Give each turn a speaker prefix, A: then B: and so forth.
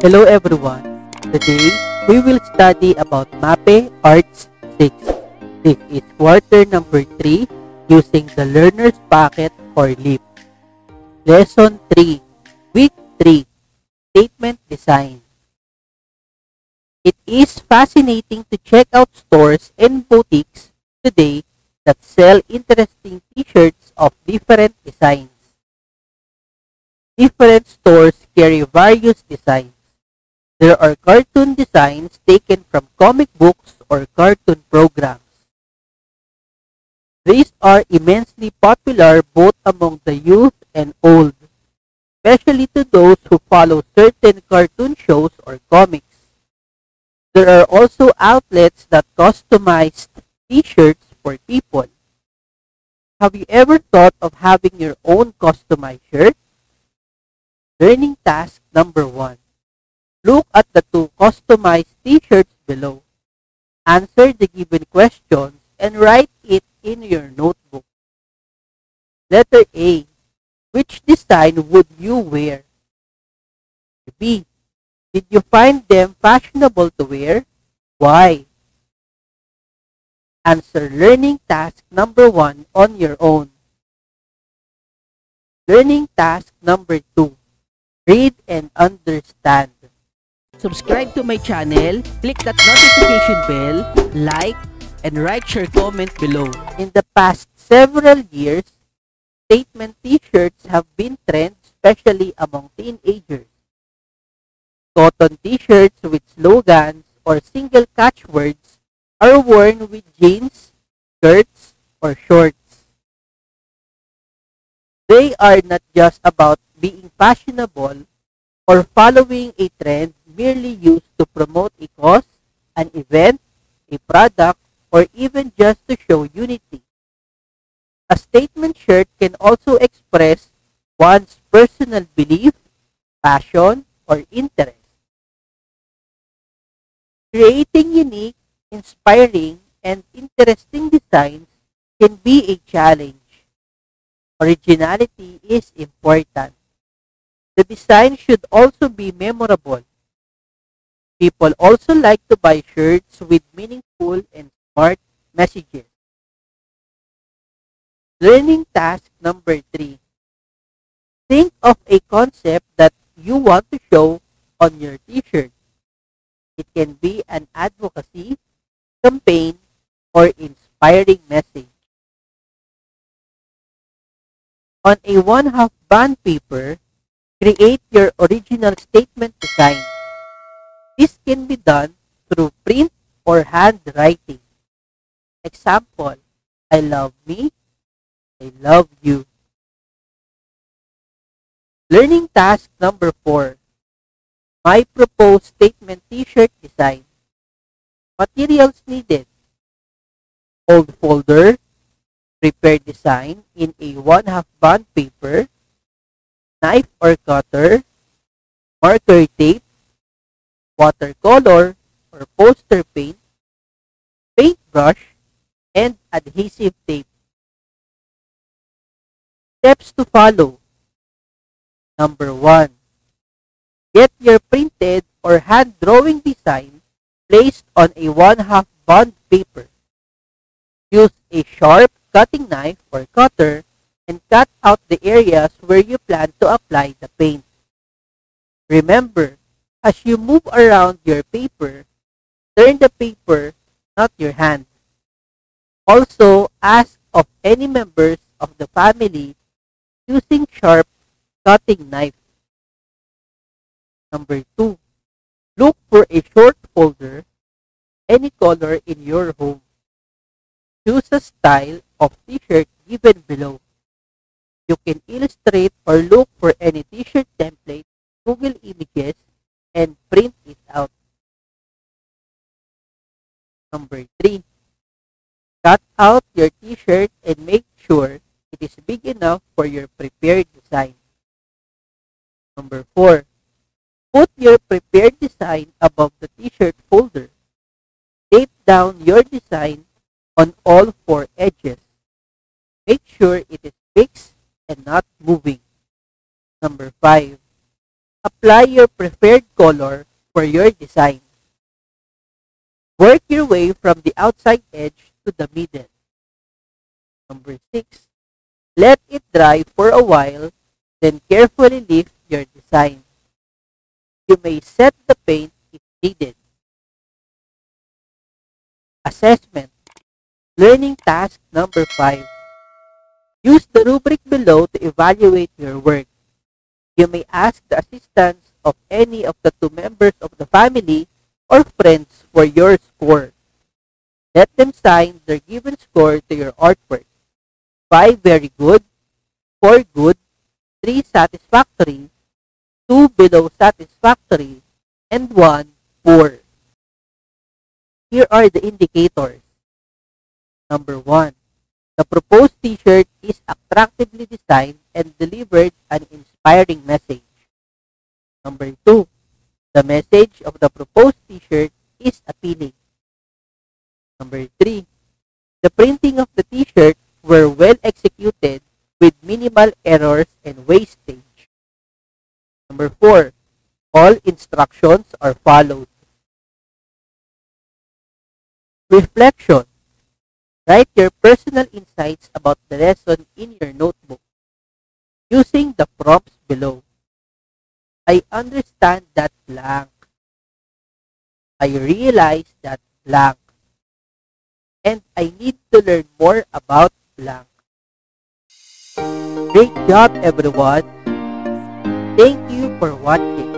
A: Hello everyone. Today, we will study about MAPEH Arts 6. This is quarter number 3 using the learner's packet or LEAP. Lesson 3, Week 3, Statement Design. It is fascinating to check out stores and boutiques today that sell interesting t-shirts of different designs. Different stores carry various designs. There are cartoon designs taken from comic books or cartoon programs. These are immensely popular both among the youth and old, especially to those who follow certain cartoon shows or comics. There are also outlets that customize t-shirts for people. Have you ever thought of having your own customized shirt? Learning task number one. Look at the two customized t-shirts below. Answer the given questions and write it in your notebook. Letter A. Which design would you wear? B. Did you find them fashionable to wear? Why? Answer learning task number one on your own. Learning task number two. Read and understand. Subscribe to my channel, click that notification bell, like, and write your comment below. In the past several years, statement t-shirts have been trend especially among teenagers. Cotton t-shirts with slogans or single catchwords are worn with jeans, skirts, or shorts. They are not just about being fashionable or following a trend merely used to promote a cause, an event, a product, or even just to show unity. A statement shirt can also express one's personal belief, passion, or interest. Creating unique, inspiring, and interesting designs can be a challenge. Originality is important. The design should also be memorable People also like to buy shirts with meaningful and smart messages. Learning task number three. Think of a concept that you want to show on your t-shirt. It can be an advocacy, campaign, or inspiring message. On a one-half bond paper, create your original statement design. This can be done through print or handwriting. Example, I love me, I love you. Learning task number 4. My proposed statement t-shirt design. Materials needed. Old folder, prepare design in a one-half bond paper, knife or cutter, marker tape, watercolor or poster paint, paintbrush, and adhesive tape. Steps to follow. Number 1. Get your printed or hand-drawing design placed on a one-half bond paper. Use a sharp cutting knife or cutter and cut out the areas where you plan to apply the paint. Remember, as you move around your paper, turn the paper, not your hand. Also, ask of any members of the family using sharp cutting knife. Number 2. Look for a short folder, any color in your home. Choose a style of t-shirt given below. You can illustrate or look for any t-shirt template, Google Images, and print it out. Number 3. Cut out your t-shirt and make sure it is big enough for your prepared design. Number 4. Put your prepared design above the t-shirt folder. Tape down your design on all four edges. Make sure it is fixed and not moving. Number 5 Apply your preferred color for your design. Work your way from the outside edge to the middle. Number 6. Let it dry for a while, then carefully lift your design. You may set the paint if needed. Assessment. Learning task number 5. Use the rubric below to evaluate your work. You may ask the assistance of any of the two members of the family or friends for your score. Let them sign their given score to your artwork. 5 very good, 4 good, 3 satisfactory, 2 below satisfactory, and 1 poor. Here are the indicators. Number 1. The proposed t-shirt is attractively designed and delivered an inspiring message. Number 2. The message of the proposed t-shirt is appealing. Number 3. The printing of the t-shirt were well executed with minimal errors and wastage. Number 4. All instructions are followed. Reflection. Write your personal insights about the lesson in your notebook using the prompts below. I understand that blank. I realize that blank. And I need to learn more about blank. Great job everyone. Thank you for watching.